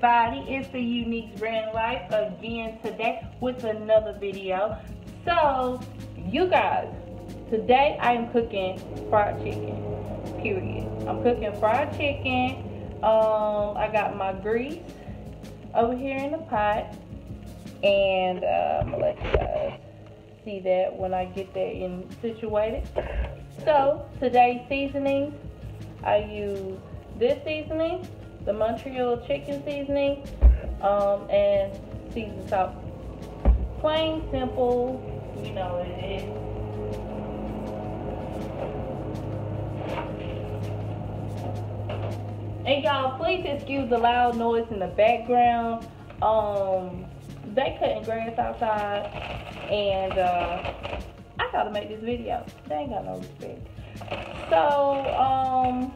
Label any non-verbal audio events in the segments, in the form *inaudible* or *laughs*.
everybody. It's the unique brand life again today with another video. So you guys today i am cooking fried chicken period. I'm cooking fried chicken. Um i got my grease over here in the pot and uh, i'm gonna let you guys see that when i get that in situated so today's seasoning i use this seasoning the Montreal chicken seasoning, um, and season salt. Plain, simple, you know it is. And y'all, please excuse the loud noise in the background. Um, they cutting grass outside, and uh, I gotta make this video. They ain't got no respect. So, um,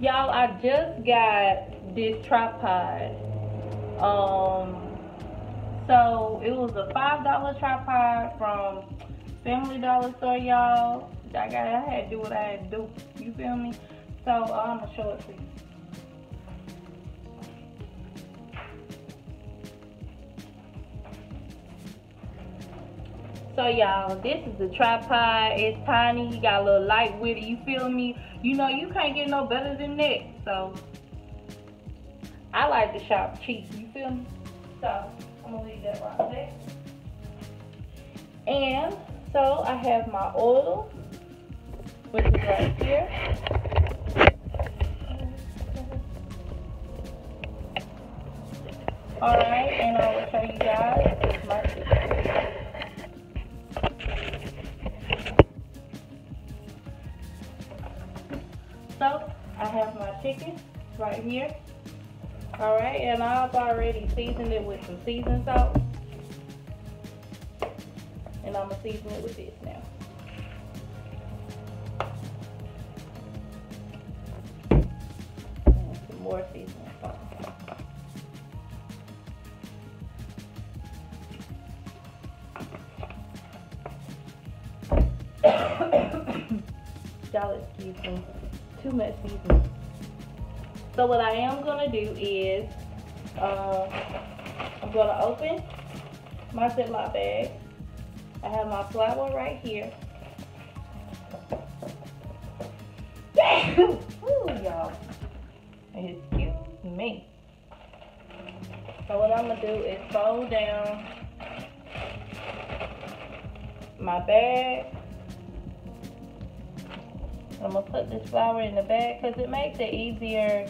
y'all i just got this tripod. Um so it was a five dollar tripod from family dollar store y'all. I got i had to do what i had to do. You feel me? So i'm gonna show it to you So y'all, this is the tripod. It's tiny. You got a little light with it. You feel me? You know you can't get no better than that. So I like to shop cheap. You feel me? So I'm gonna leave that right there. And so I have my oil, which is right here. Alright, and I will show you guys my chicken right here. All right, and I've already seasoned it with some seasoned salt. And I'm gonna season it with this now. And some more seasoning salt. *coughs* Y'all excuse me too much seasoning. So what I am gonna do is, uh, I'm gonna open my Ziploc bag. I have my flour right here. *laughs* Ooh, y'all. Excuse me. So what I'm gonna do is fold down my bag I'm gonna put this flour in the bag because it makes it easier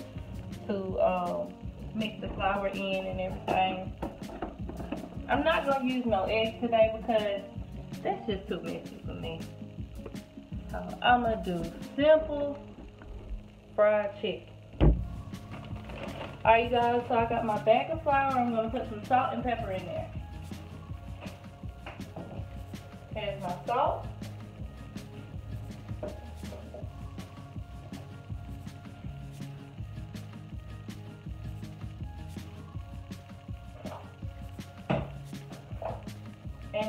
to um, mix the flour in and everything. I'm not gonna use no eggs today because that's just too messy for me. So I'm gonna do simple fried chicken. Alright you guys, so I got my bag of flour. I'm gonna put some salt and pepper in there. Here's my salt.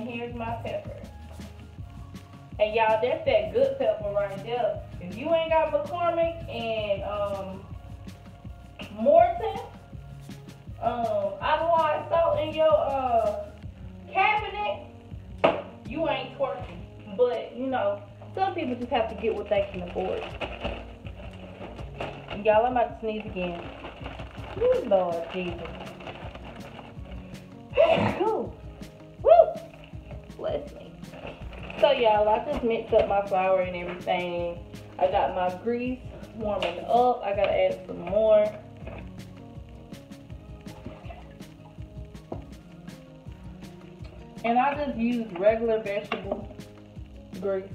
Here's my pepper. And y'all, that's that good pepper right there. If you ain't got McCormick and um, Morton, um, otherwise salt in your uh, cabinet, you ain't twerking. But, you know, some people just have to get what they can afford. Y'all, I'm about to sneeze again. Lord Jesus. *sighs* *laughs* y'all, I just mixed up my flour and everything. I got my grease warming up. I gotta add some more. And I just use regular vegetable grease.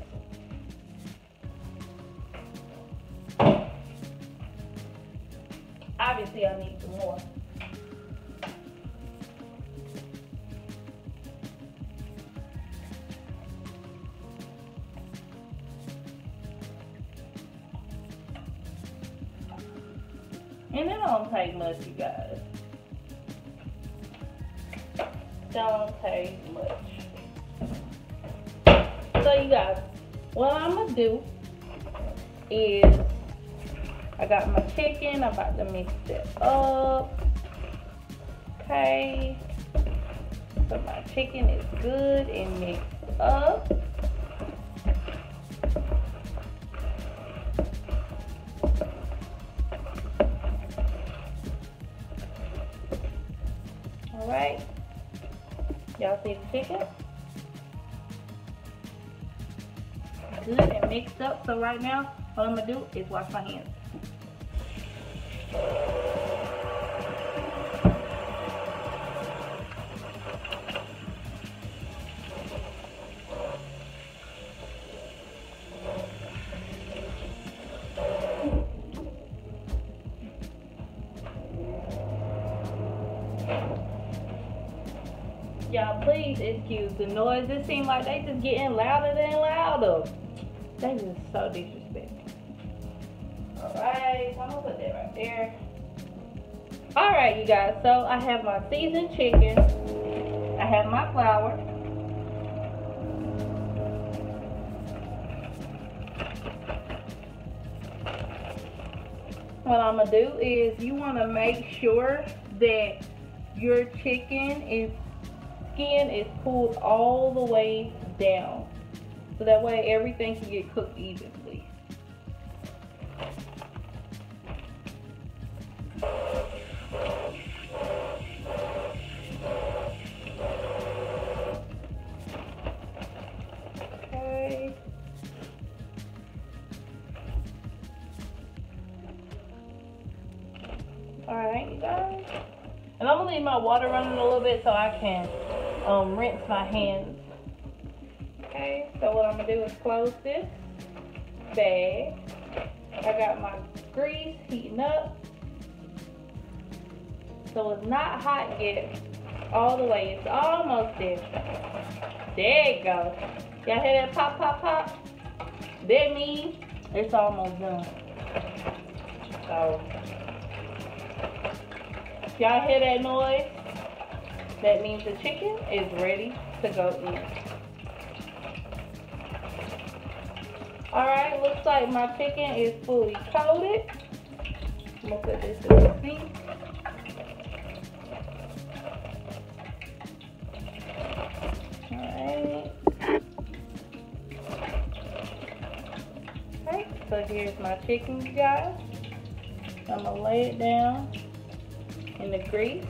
Obviously I need some more. And it don't take much, you guys. Don't take much. So you guys, what I'm gonna do is I got my chicken. I'm about to mix it up. Okay. So my chicken is good and mixed up. The chicken? Good and mixed up. So right now, all I'm gonna do is wash my hands. Y'all, please excuse the noise. It seems like they just getting louder than louder. They just so disrespectful. Alright, so I'm gonna put that right there. Alright, you guys, so I have my seasoned chicken. I have my flour. What I'm gonna do is you wanna make sure that your chicken is skin is pulled all the way down. So that way everything can get cooked evenly. Okay. Alright, you guys. And I'm gonna leave my water running a little bit so I can um, rinse my hands. Okay, so what I'm gonna do is close this bag. I got my grease heating up. So it's not hot yet all the way. It's almost there. There you go. Y'all hear that pop, pop, pop? That means it's almost done. So, y'all hear that noise? That means the chicken is ready to go in. Alright, looks like my chicken is fully coated. I'm gonna put this in the sink. Alright. Alright, so here's my chicken, guys. I'm gonna lay it down in the grease.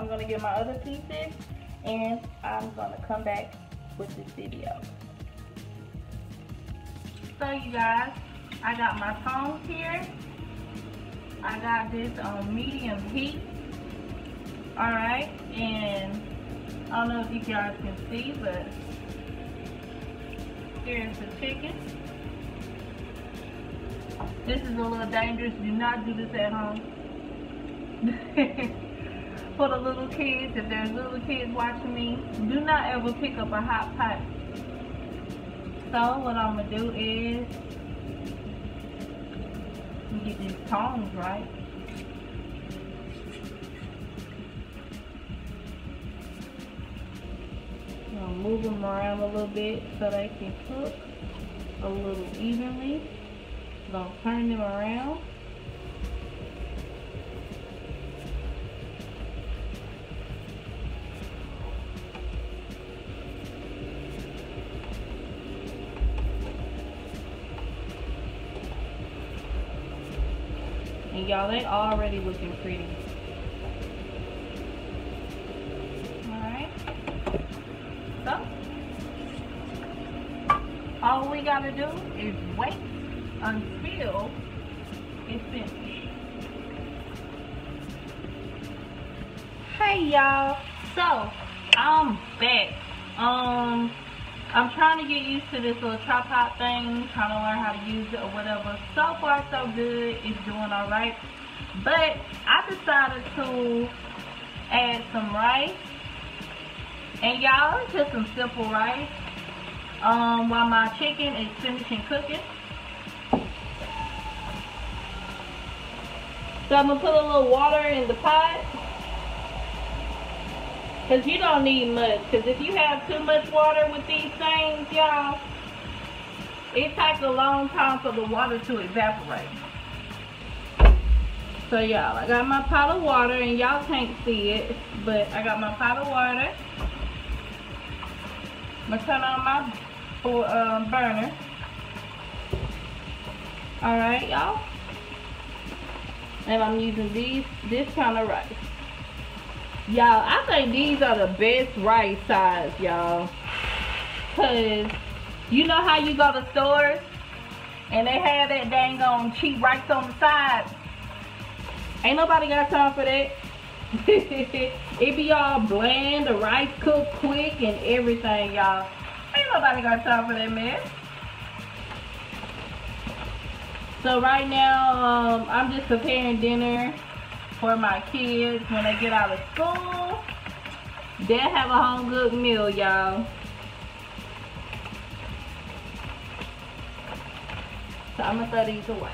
I'm gonna get my other pieces and I'm gonna come back with this video. So you guys, I got my tongs here. I got this on medium heat. Alright, and I don't know if you guys can see, but here's the chicken. This is a little dangerous. Do not do this at home. *laughs* For the little kids, if there's little kids watching me, do not ever pick up a hot pot. So what I'm gonna do is get these tongs right. Gonna move them around a little bit so they can cook a little evenly. I'm gonna turn them around. Y'all, they already looking pretty. Alright. So, all we gotta do is wait until it's finished. Hey y'all. So, I'm back. Um, I'm trying to get used to this little tripod thing, trying to learn how to use it or whatever. So far, so good. It's doing all right. But I decided to add some rice. And y'all, it's just some simple rice. um, while my chicken is finishing cooking. So I'm gonna put a little water in the pot. Cause you don't need much. Cause if you have too much water with these things, y'all, it takes a long time for the water to evaporate. So y'all, I got my pot of water and y'all can't see it, but I got my pot of water. I'm gonna turn on my um, burner. Alright, y'all. And I'm using these, this kind of rice. Y'all, I think these are the best rice size, y'all. Cause you know how you go to stores and they have that dang on cheap rice on the side. Ain't nobody got time for that. *laughs* it be all bland, the rice cook quick and everything, y'all. Ain't nobody got time for that mess. So right now, um, I'm just preparing dinner for my kids when they get out of school. They'll have a home cooked meal, y'all. So I'm gonna throw these away.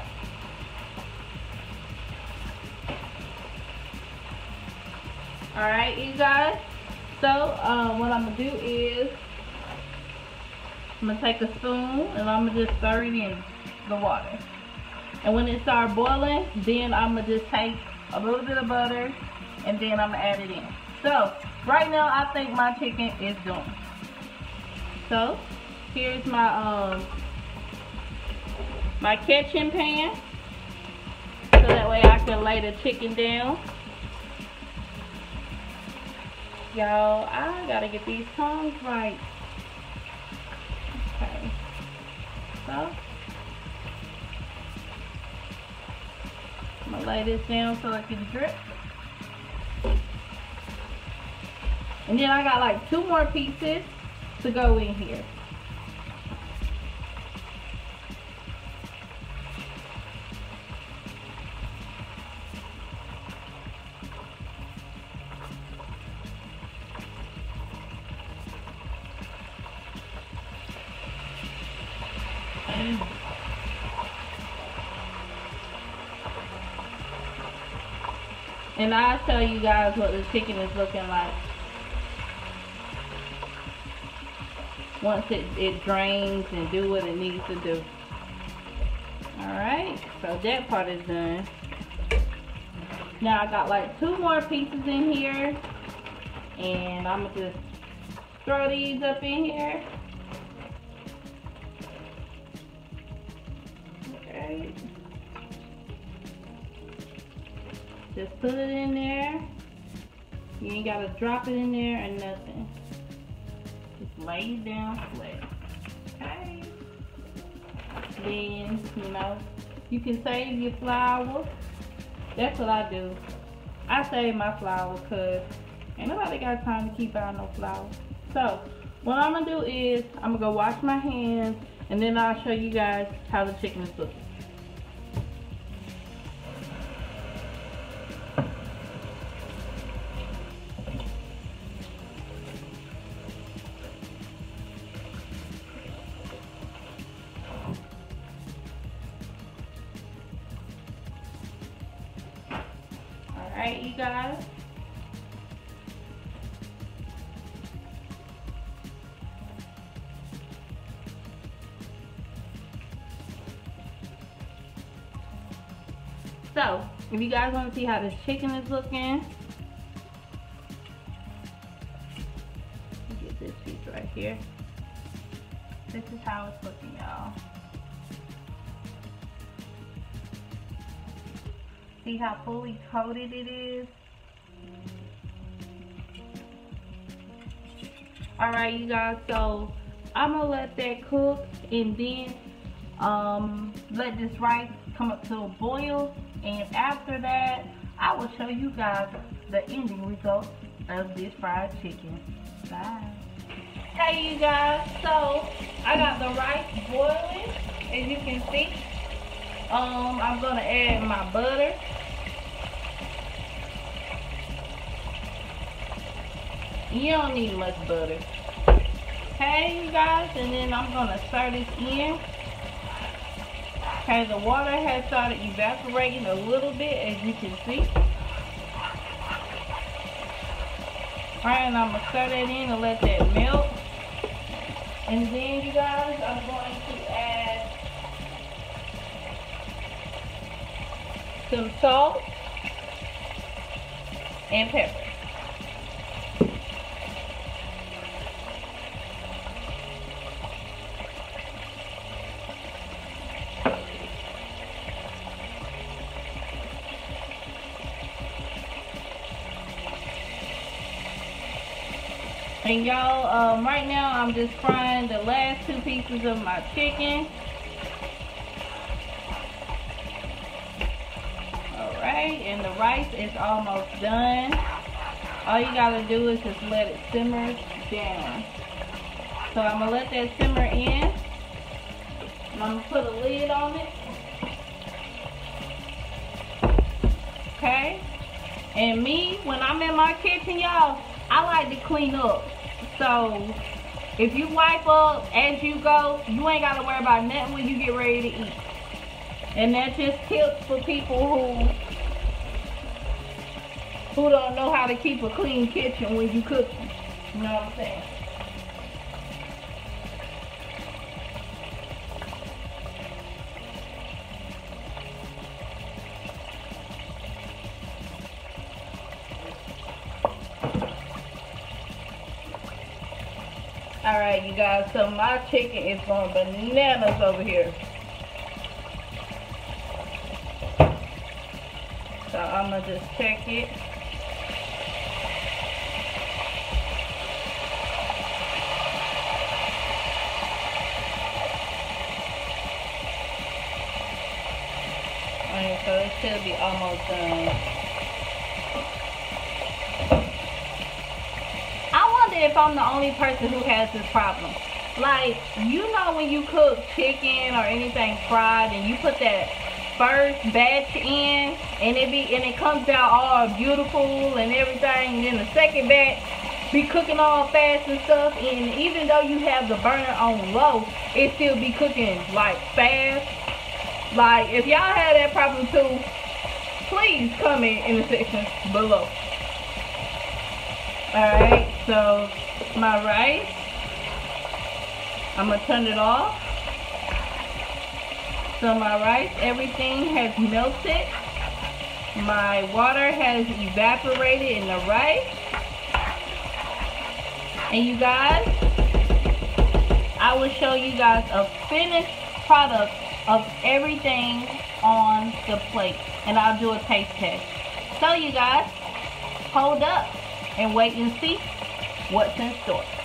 Alright, you guys. So, um, what I'm gonna do is I'm gonna take a spoon and I'm gonna just stir it in the water. And when it starts boiling, then I'm gonna just take a little bit of butter, and then I'm gonna add it in. So, right now I think my chicken is done. So, here's my um my kitchen pan. So that way I can lay the chicken down. Y'all, I gotta get these tongs right. Okay. So, I'm gonna lay this down so it can drip. And then I got like two more pieces to go in here. And I'll tell you guys what the chicken is looking like. Once it, it drains and do what it needs to do. Alright, so that part is done. Now I got like two more pieces in here. And I'm going to just throw these up in here. Just put it in there. You ain't gotta drop it in there and nothing. Just lay it down flat. Okay. Then, you know, you can save your flour. That's what I do. I save my flour because ain't nobody got time to keep out no flour. So, what I'm gonna do is, I'm gonna go wash my hands and then I'll show you guys how the chicken is looking. Alright, you guys. So, if you guys want to see how this chicken is looking, get this piece right here. This is how it's looking, y'all. See how fully coated it is? Alright, you guys, so I'm gonna let that cook and then um, let this rice come up to a boil and after that, I will show you guys the ending result of this fried chicken. Bye. Hey you guys, so I got the rice boiling, as you can see. Um, I'm gonna add my butter. You don't need much butter. Okay, you guys, and then I'm gonna stir this in. Okay, the water has started evaporating a little bit, as you can see. Alright, and I'm gonna stir that in and let that melt. And then, you guys, I'm going to add some salt and pepper. And y'all, um, right now I'm just frying the last two pieces of my chicken. Alright, and the rice is almost done. All you gotta do is just let it simmer down. So I'm gonna let that simmer in. I'm gonna put a lid on it. Okay? And me, when I'm in my kitchen, y'all, I like to clean up. So if you wipe up as you go, you ain't got to worry about nothing when you get ready to eat. And that's just tips for people who who don't know how to keep a clean kitchen when you cook. You know what I'm saying? All right, you guys, so my chicken is going bananas over here. So I'm going to just check it. Alright, so it should be almost done. If I'm the only person who has this problem. Like, you know when you cook chicken or anything fried and you put that first batch in and it be and it comes out all beautiful and everything and then the second batch be cooking all fast and stuff and even though you have the burner on low it still be cooking like fast. Like if y'all have that problem too please comment in the section below. Alright, so my rice, I'm to turn it off. So my rice, everything has melted. My water has evaporated in the rice. And you guys, I will show you guys a finished product of everything on the plate. And I'll do a taste test. So you guys, hold up and wait and see what's in store.